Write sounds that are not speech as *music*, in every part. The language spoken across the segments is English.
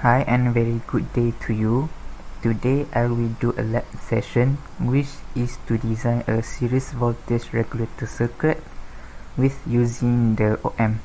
Hi and very good day to you. Today I will do a lab session which is to design a series voltage regulator circuit with using the OM.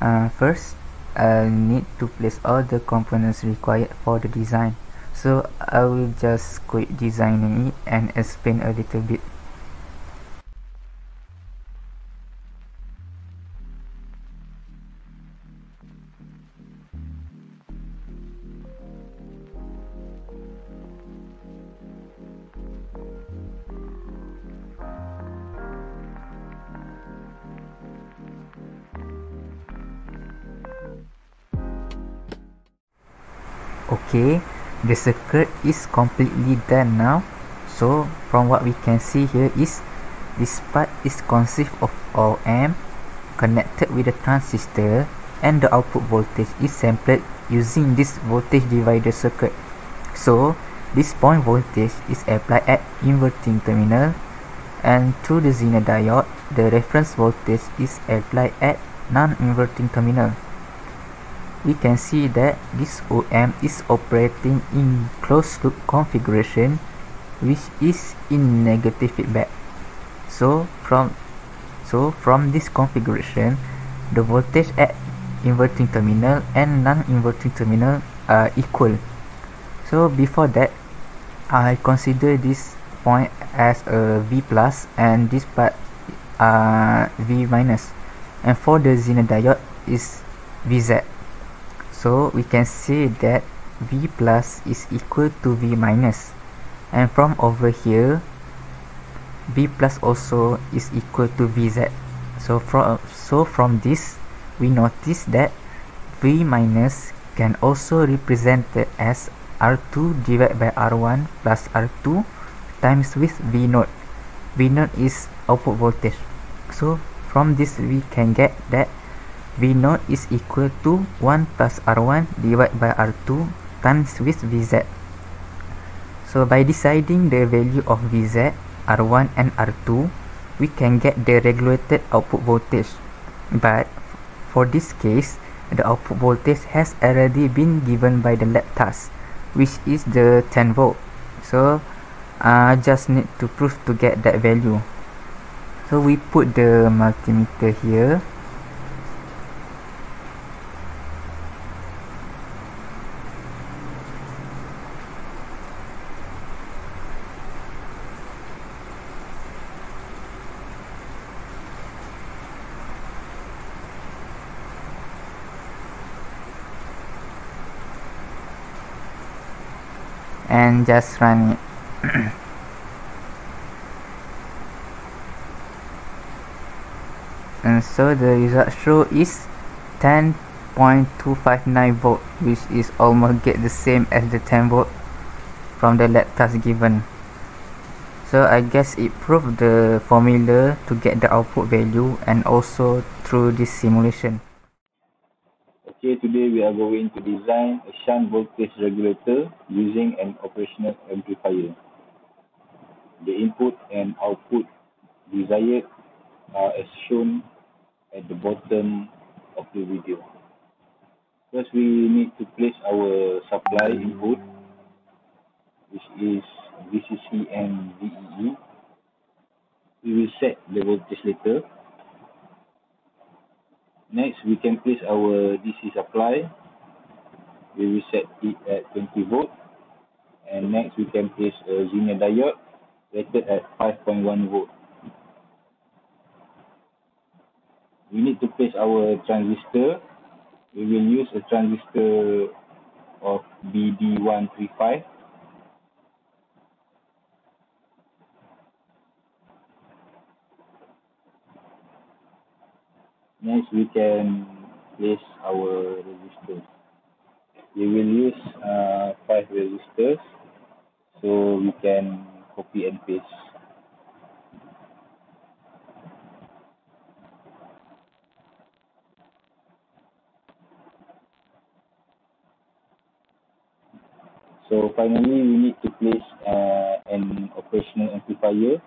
Uh, first, I need to place all the components required for the design. So I will just quit designing it and explain a little bit. Okay the circuit is completely done now. So from what we can see here is this part is consist of OM connected with the transistor and the output voltage is sampled using this voltage divider circuit. So this point voltage is applied at inverting terminal and through the Zener diode the reference voltage is applied at non-inverting terminal we can see that this OM is operating in closed loop configuration which is in negative feedback. So from so from this configuration the voltage at inverting terminal and non-inverting terminal are equal. So before that I consider this point as a V plus and this part uh, V minus. And for the Zener diode is VZ so we can say that V plus is equal to V minus. And from over here V plus also is equal to VZ so from so from this we notice that V minus can also represented as R2 divided by R1 plus R2 times with V naught. V naught is output voltage. So from this we can get that V naught is equal to 1 plus R1 divided by R2 times with Vz. So by deciding the value of Vz, R1 and R2, we can get the regulated output voltage. But for this case, the output voltage has already been given by the lab task, which is the 10 volt. So I uh, just need to prove to get that value. So we put the multimeter here and just run. It *clears throat* and so the result show is 10.259 volt which is almost get the same as the 10 volt from the lab task given. So I guess it proved the formula to get the output value and also through this simulation Okay, today we are going to design a shunt voltage regulator using an operational amplifier. The input and output desired are as shown at the bottom of the video. First, we need to place our supply input, which is VCC and VEE. We will set the voltage later. Next, we can place our DC supply. We will set it at 20 volt. And next, we can place a Zener diode rated at 5.1 volt. We need to place our transistor. We will use a transistor of BD135. Next, we can place our resistors. We will use uh, five resistors, so we can copy and paste. So finally, we need to place uh, an operational amplifier.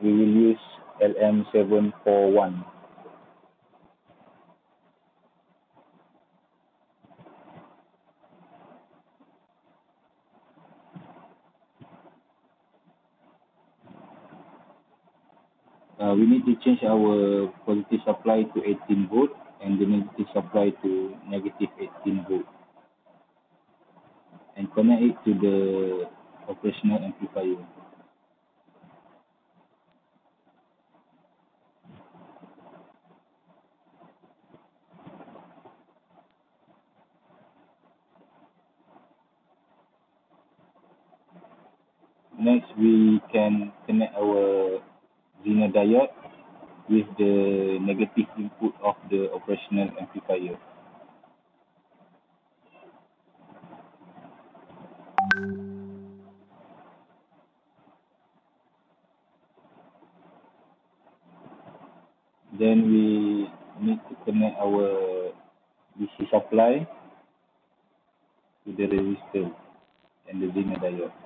We will use LM741. Uh, we need to change our positive supply to 18 volt and the negative supply to negative 18 volt and connect it to the operational amplifier. Next, we can connect our Zener diode with the negative input of the operational amplifier. Then we need to connect our DC supply to the resistor and the Zener diode.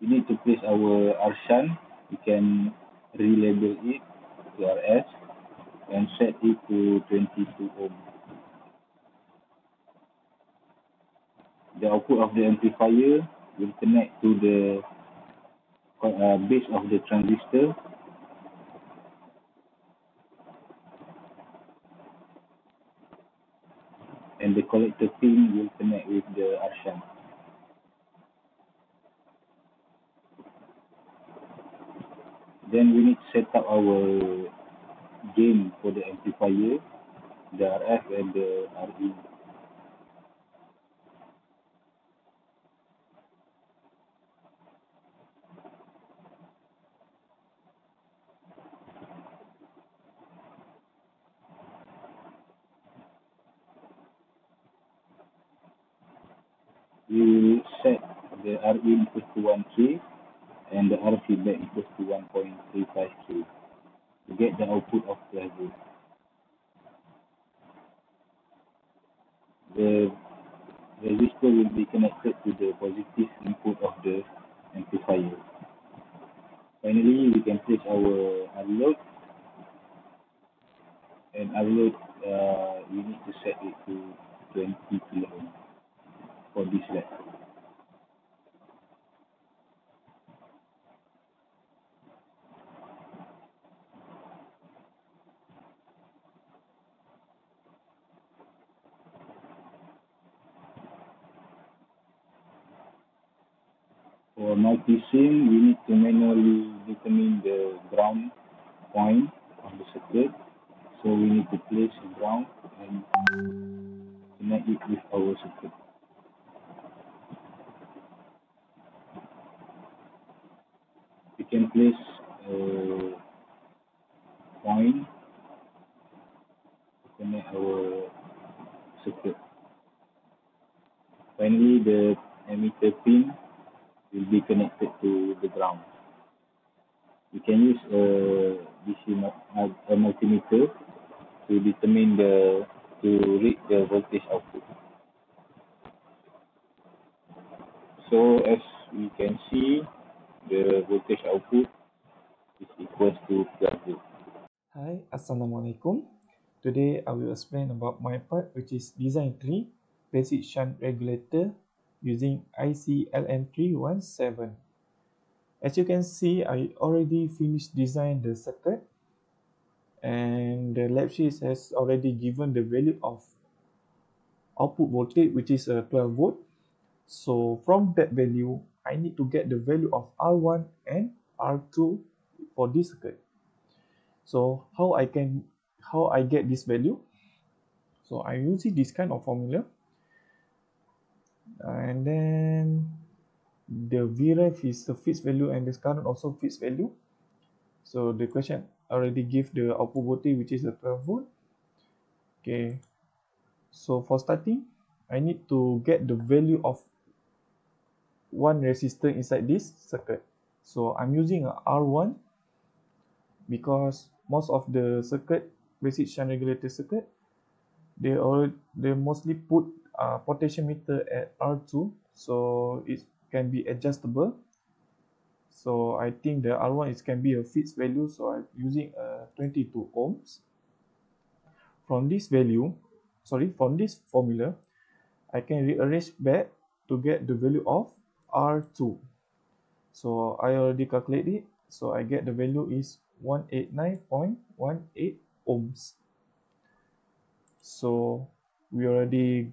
We need to place our R shunt. We can relabel it to RS and set it to 22 ohm. The output of the amplifier will connect to the uh, base of the transistor and the collector pin will connect with the R shunt. Then we need to set up our gain for the amplifier, the RF and the RE. We set the RE to 1K and the R feedback equals to 1.35K to get the output of 12 volt. The resistor will be connected to the positive input of the amplifier. Finally, we can place our unload and unload uh, we need to set it to 20 kilo for this lab. For Multisim, we need to manually determine the ground point on the circuit. So we need to place a ground and connect it with our circuit. We can place a point to connect our circuit. Finally, the emitter pin will be connected to the ground. We can use uh, a DC a multimeter to determine the to read the voltage output. So as we can see, the voltage output is equal to 12 volt. Hi, Assalamualaikum. Today I will explain about my part which is design tree basic shunt regulator using IC LM317. As you can see, I already finished design the circuit and the lab sheet has already given the value of output voltage which is a 12 volt. So from that value, I need to get the value of R1 and R2 for this circuit. So how I can how I get this value? So I'm using this kind of formula and then the VREF is the fixed value and this current also fixed value. So the question already give the output voltage which is a 12 volt. Okay. So for starting, I need to get the value of one resistor inside this circuit. So I'm using a R1 because most of the circuit, basic shunt regulator circuit, they all they mostly put uh, potentiometer at R2 so it can be adjustable. So I think the R1 is can be a fixed value so I'm using uh, 22 ohms. From this value sorry from this formula I can rearrange back to get the value of R2 so I already calculated it so I get the value is 189.18 ohms so we already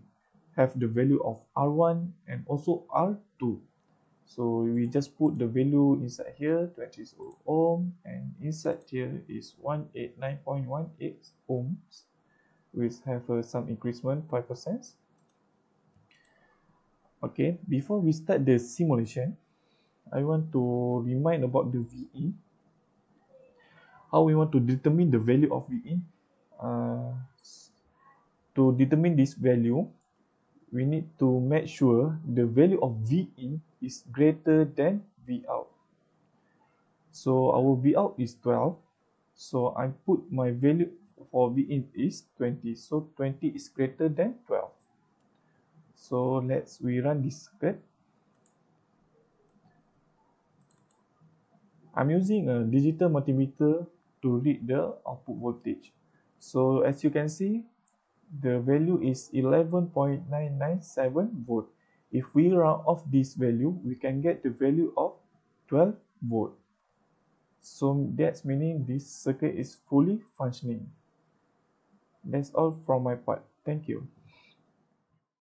have the value of R1 and also R2 so we just put the value inside here 20 ohm and inside here is 189.18 ohms which have uh, some increment 5%. Okay, before we start the simulation, I want to remind about the VE. How we want to determine the value of VE. Uh, to determine this value, we need to make sure the value of V in is greater than V out. So our V out is 12. So I put my value for V in is 20. So 20 is greater than 12. So let's we run this script. I'm using a digital multimeter to read the output voltage. So as you can see, the value is 11.997 volt. If we round off this value, we can get the value of 12 volt. So that's meaning this circuit is fully functioning. That's all from my part. Thank you.